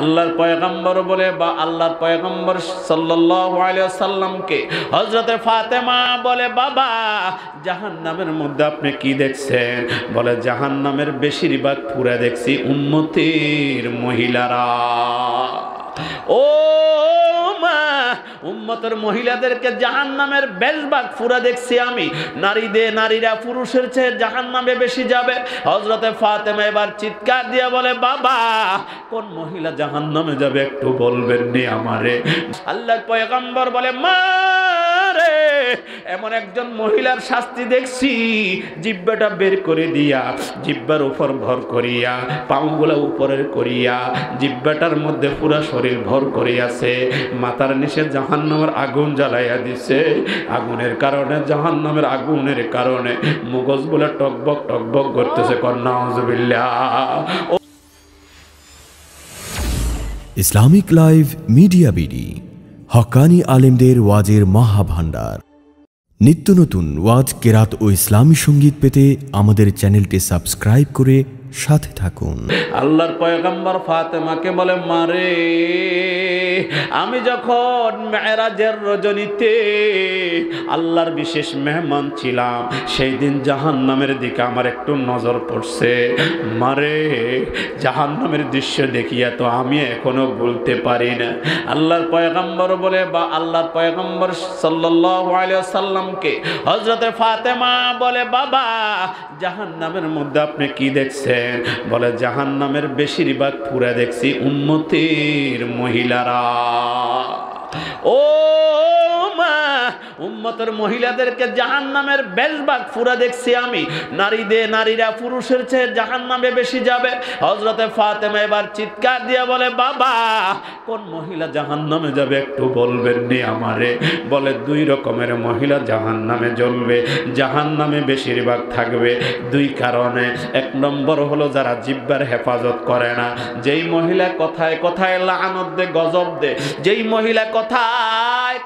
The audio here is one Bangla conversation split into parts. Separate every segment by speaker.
Speaker 1: আল্লাহর পয়গম্বর বলে বা আল্লাহর পয়গম্বর সাল্লামকে হযরতে ফাতেমা বলে, বাবা জাহান নামের মধ্যে আপনি কি দেখছেন? বলে জাহান নামের বেশিরভাগ পুরা দেখছি উন্নতির মহিলারা। ও উম্মতের মহিলাদেরকে জাহান নামের বেশভাগ ফুরা দেখছি আমি। নারী দে নারীরা পুরুষের চেয়ে জাহান নামে বেশি যাবে। হজরতে ফাতেমা এবার চিৎকার দিয়ে বলে, বাবা, কোন মহিলা জাহান নামে যাবে একটু বলবেন নি আমারে? আল্লাহ পয়গম্বর বলে, মা এমন একজন মহিলার শাস্তি দেখছি, জিব্বাটা বের করে দিয়া, জিব্বার উপর ভর করিয়া পাউগুলা উপরের করিয়া, জিব্বাটার মধ্যে পুরা শরীর ভর করিয়াছে। মাথার নিচে জাহান্নামের আগুন জ্বালাইয়া দিছে। আগুনের কারণে, জাহান্নামের আগুনের কারণে মুগজ বলে টকবক টকবক করতেছে, কন্যা
Speaker 2: ইসলামিক লাইভ মিডিয়া বিডি, হকানি আলেমদের ওয়াজের মহাভান্ডার নিত্য নতুন ওয়াজ কেরাত ও ইসলামী সংগীত পেতে আমাদের চ্যানেলটি সাবস্ক্রাইব করে সাথে থাকুন।
Speaker 1: আল্লাহর পয়গম্বর ফাতেমাকে বলে, মারে, আমি যখন মেয়েরাজের রজনীতে আল্লাহর বিশেষ মেহমান ছিলাম, সেই দিন জাহান নামের দিকে আমার একটু নজর পড়ছে। মারে জাহান নামের দৃশ্য দেখিয়া তো আমি এখনও বলতে পারি না। আল্লাহর পয়গম্বর বলে, বা আল্লাহর পয়গম্বর সাল্লামকে হযরতে ফাতেমা বলে, বাবা জাহান নামের মধ্যে আপনি কি দেখছেন? বলে জাহান নামের বেশিরভাগ পুরা দেখছি উন্নতির মহিলারা। ও উম্মতের মহিলাদেরকে জাহান নামের বেশভাগ ফুরা দেখছি আমি। নারীরা পুরুষের চেয়ে জাহান নামে বেশি যাবে। হজরতে ফাতেমা এবার চিৎকার দিয়ে বলে, বাবা, কোন মহিলা জাহান নামে যাবে একটু বলবেন নি আমারে। বলে, দুই রকমের মহিলা জাহান নামে জ্বলবে জাহান নামে বেশিরভাগ থাকবে। দুই কারণে, এক নম্বর হলো যারা জিব্বার হেফাজত করে না। যেই মহিলা কথায় কথায় লানত দে, গজব দে, যেই মহিলা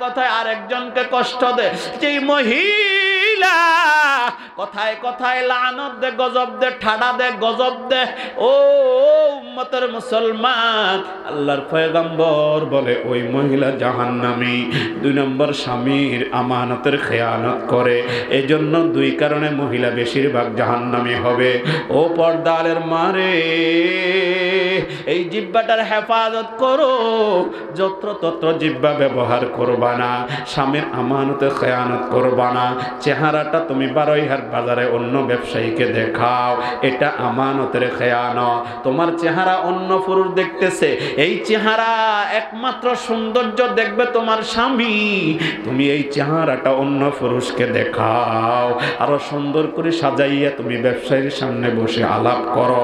Speaker 1: কথায় আরেকজনকে কষ্ট দে। যে মহিলা কথায় কথায় লানত দে, গজব দে, ঠাডা দে, গজব দে। ও উম্মতের মুসলমান, আল্লাহর পয়গম্বর বলে ওই মহিলা জাহান্নামী। দুই নম্বর স্বামীর আমানতের খেয়ানত করে। এই জন্য দুই কারণে মহিলা বেশিরভাগ জাহান্নামী হবে। ও পর্দালের মারে, এই জিব্বাটার হেফাজত করো। যত্র তত্র জিব্বা ব্যবহার করবা না, স্বামীর আমানতে খেয়ানত করবা না। চেহারাটা তুমি বারোইহার বাজারে অন্য ব্যবসায়ীকে দেখাও, এটা আমানতের খেয়ান তোমার চেহারা অন্য পুরুষ দেখতেছে, এই চেহারা একমাত্র সৌন্দর্য দেখবে তোমার স্বামী। তুমি এই চেহারাটা অন্য পুরুষকে দেখাও, আরও সুন্দর করে সাজাইয়া তুমি ব্যবসায়ীর সামনে বসে আলাপ করো,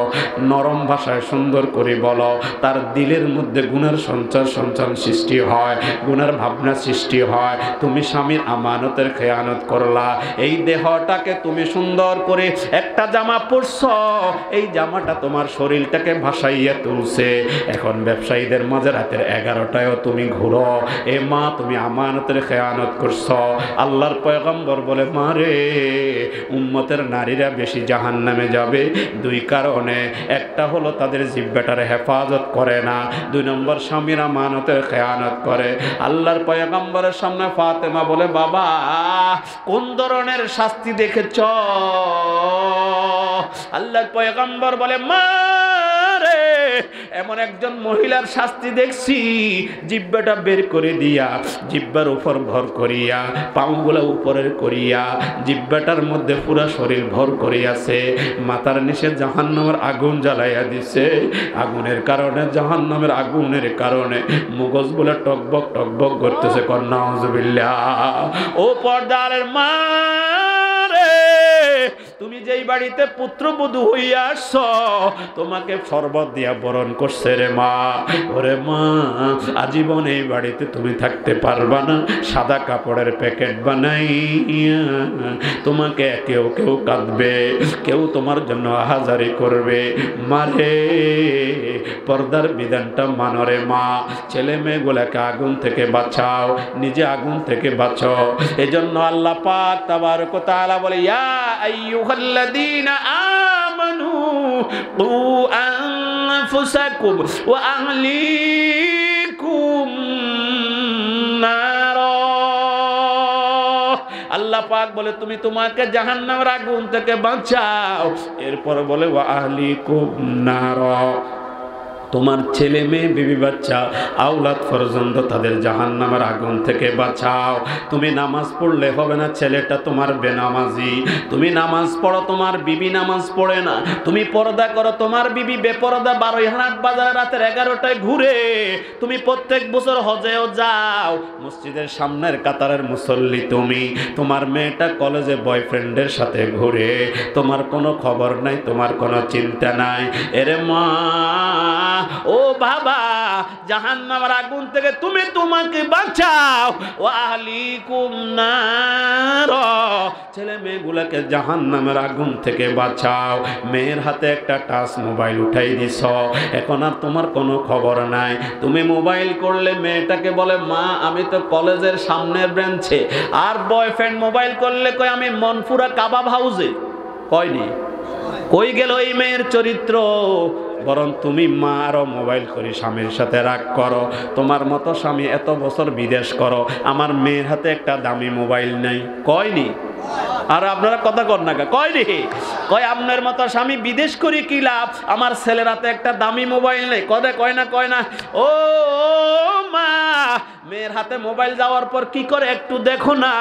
Speaker 1: নরম ভাষায় সুন্দর করে বলো, তার দিলের মধ্যে গুণের সঞ্চার সঞ্চার সৃষ্টি হয়, গুণের ভাবনা সৃষ্টি হয়, তুমি স্বামীর আমানতের খেয়ানত করলা, এই দেহটাকে তুমি সুন্দর করে একটা জামা পরছ, এই জামাটা তোমার শরীরটাকে ভাসাইয়া তুলছে। এখন ব্যবসায়ীদের মাঝে রাতের এগারোটায়ও তুমি ঘুরো। এ মা, তুমি আমানতের খেয়ানত করছ। আল্লাহর পয়গম্বর বলে মারে উম্মতের নারীরা বেশি জাহান নামে যাবে। দুই কারণে, একটা হলো তাদের জিব্বাটার হেফাজত করে না। দুই নম্বর, স্বামীর আমানতের খেয়ানত করে। আল্লাহর পয়গম্বরের সামনে ফাতেমা বলে, বাবা, কোন ধরনের শাস্তি দেখেছ আল্লাহর পয়গম্বর বলে, মা রে, এমন একজন মহিলার শাস্তি দেখছি জিব্বাটা বের করে দিয়া জিব্বার উপর ভর করিয়া পাউগুলা উপরের করিয়া জিব্বাটার মধ্যে পুরা শরীর ভর করিয়াছে, মাথার নিচে জাহান্নামের আগুন জ্বালাইয়া দিছে, আগুনের কারণে, জাহান্নামের আগুনের কারণে মুগজ বলে টকবক টকবক করতেছে কন্যা ও পর্দারের মা তুমি যেই বাড়িতে পুত্রবধূ হইয়া তোমাকে শরবত দিয়া বরণ করছে রে মা। ওরে মা, আজীবন এই বাড়িতে তুমি থাকতে পারবা না। সাদা কাপড়ের প্যাকেট বানাইয়া তোমাকে কেউ কেউ কাঁদবে, কেউ তোমার জন্য হাজারি করবে। মারে পর্দার বিধানটা মানরে মা। ছেলে মেয়েগুলাকে আগুন থেকে বাঁচাও, নিজে আগুন থেকে বাঁচাও এজন্য আল্লাহ পাক তাবারক তাআলা বলে, ইয়া আইয়ুহাল্লাযীনা আমানু কু আন আনফুসাকুম আল্লাহ পাক বলে, তুমি তোমাকে জাহান্নামের আগুন থেকে বাঁচাও। এরপর বলে, ওয়া আহলিকুম নারা। তোমার ছেলে মেয়ে, বিবি বাচ্চা আউলাদ পর্যন্ত তাদের জাহান নামের আগুন থেকে বাঁচাও। তুমি নামাজ পড়লে হবে না, ছেলেটা তোমার বেনামাজি। তুমি নামাজ পড়ো, তোমার বিবি নামাজ পড়ে না। তুমি পর্দা করো, তোমার বিবি বেপরদা বারোই হাট বাজার রাতের এগারোটায় ঘুরে। তুমি প্রত্যেক বছর হজেও যাও। মসজিদের সামনের কাতারের মুসল্লি তুমি। তোমার মেয়েটা কলেজে বয়ফ্রেন্ডের সাথে ঘুরে। তোমার কোনো খবর নাই, তোমার কোনো চিন্তা নাই। এরে মা ও বাবা জাহান নামার আগুন থেকে তুমি তোমাকে বাঁচাও। ও আহলিকুম নার। ছেলে মেয়েগুলোকে জাহান নামের আগুন থেকে বাঁচাও। মেয়ের হাতে একটা টাচ মোবাইল উঠাই দিছ। এখন আর তোমার কোনো খবর নাই। তুমি মোবাইল করলে মেয়েটাকে বলে, মা, আমি তো কলেজের সামনের ব্রেঞ্চে। আর বয়ফ্রেন্ড মোবাইল করলে কই আমি মনপুরা কাবাব হাউসে। কয়নি কই গেল এই মেয়ের চরিত্র? বরং তুমি মা আরও মোবাইল করি স্বামীর সাথে রাগ করো। তোমার মতো স্বামী এত বছর বিদেশ করো। আমার মেয়ের হাতে একটা দামি মোবাইল নেই। কয়নি আর আপনারা কথা কর না কয় রে কয় আপনার মতো স্বামী বিদেশ করি কি লাভ? আমার ছেলের হাতে একটা দামি মোবাইল নেই। কদে কয় না কয় না? ও, মা! মেয়ের হাতে মোবাইল যাওয়ার পর কি করে একটু দেখো না?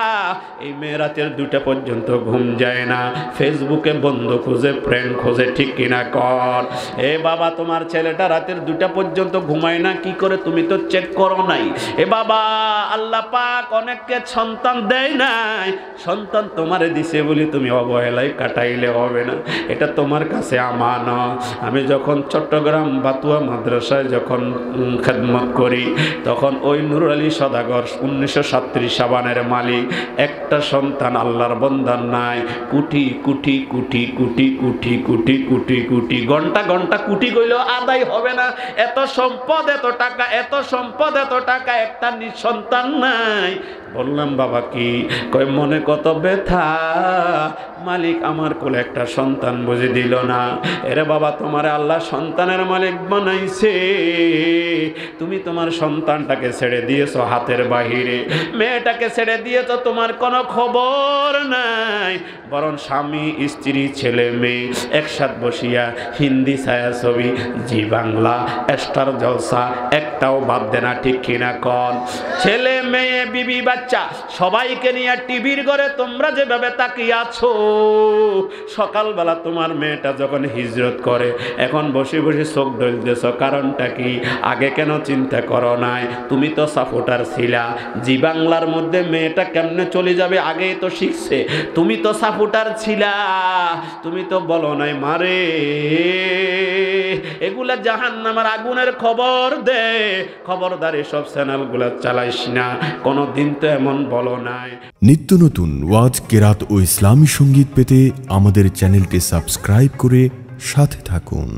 Speaker 1: এই মেয়ের রাতের দুটা পর্যন্ত ঘুম যায় না। ফেসবুকে বন্ধু খুঁজে ফ্রেন্ড খোঁজে, ঠিক কিনা কর? এ বাবা, তোমার ছেলেটা রাতের দুটা পর্যন্ত ঘুমায় না, কি করে তুমি তো চেক করো নাই? এ বাবা, আল্লাহ পাক অনেককে সন্তান দেয় নাই। সন্তান তোমারে দিছে বলি তুমি অবহেলায় কাটাইলে হবে না। এটা তোমার কাছে আমানত। আমি যখন চট্টগ্রাম বাতুয়া মাদ্রাসায় যখন খেদমত করি, তখন ওই নুরুল আলী সদাগর উনিশশো সাত্রিশ সাবানের মালিক। একটা সন্তান আল্লাহর বন্ধন নাই। কুটি কুটি কুটি কুটি কুটি কুটি কুটি কুটি। ঘণ্টা ঘণ্টা কুটি কইলেও আদায় হবে না। এত সম্পদ, এত টাকা, এত সম্পদ, এত টাকা, একটা নিঃসন্তান নাই। বললাম, বাবা কি? কয়, মনে কত ব্যথা। মালিক আমার কোলে একটা সন্তান বুঝে দিল না। এরে বাবা, তোমার আল্লাহ সন্তানের মালিক বানাইছে। তুমি তোমার সন্তানটাকে ছেড়ে দিয়েছ হাতের বাহিরে। মেয়েটাকে ছেড়ে দিয়েছ, তোমার কোনো খবর নাই। বরং স্বামী, স্ত্রী, ছেলে, মেয়ে একসাথ বসিয়া হিন্দি ছায়াছবি, জি বাংলা, স্টার জলসা একটাও বাদ দে না ঠিক কিনা কন? ছেলে মেয়ে, বিবি, বাচ্চা, সবাইকে নিয়ে টিভির ঘরে তোমরা যেভাবে তাকিয়ে আছো, সকালবেলা তোমার মেয়েটা যখন হিজরত করে, এখন বসে বসে চোখ ডলতেছ কারণটা কি? আগে কেন চিন্তা করো নাই? তুমি তো সাপোর্টার ছিলা। জি বাংলার মধ্যে মেয়েটা কেমনে চলে যাবে আগেই তো শিখছে। তুমি তো সাপোর্টার ছিলা। তুমি তো বলো নাই, মারে। এগুলা জাহান নামার আগুনের খবর দে। খবরদার এসব চ্যানেলগুলা চালাইস না। কোনো দিন তো এমন বলো নাই।
Speaker 2: নিত্য নতুন ওয়াজ, কেরাত ও ইসলামী সংগীত পেতে আমাদের চ্যানেলটি সাবস্ক্রাইব করে সাথে থাকুন।